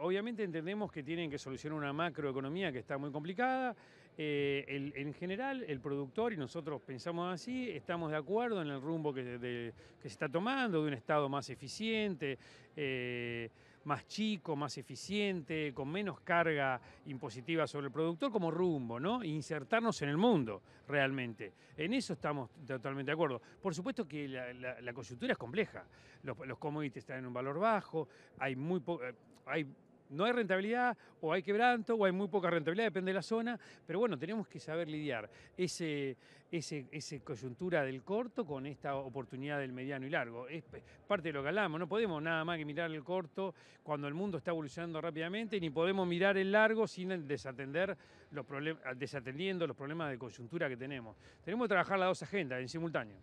obviamente entendemos que tienen que solucionar una macroeconomía que está muy complicada. Eh, en general, el productor, y nosotros pensamos así, estamos de acuerdo en el rumbo que, se está tomando, de un Estado más eficiente, eh, más chico, más eficiente, con menos carga impositiva sobre el productor como rumbo, ¿no? E insertarnos en el mundo, realmente. En eso estamos totalmente de acuerdo. Por supuesto que la, coyuntura es compleja. Los, los commodities están en un valor bajo, hay muy eh, hay no hay rentabilidad, o hay quebranto, o hay muy poca rentabilidad, depende de la zona, pero bueno, tenemos que saber lidiar ese, ese, coyuntura del corto con esta oportunidad del mediano y largo. Es parte de lo que hablamos, no podemos nada más que mirar el corto cuando el mundo está evolucionando rápidamente, ni podemos mirar el largo sin desatender los problemas, desatendiendo los problemas de coyuntura que tenemos. Tenemos que trabajar las dos agendas en simultáneo.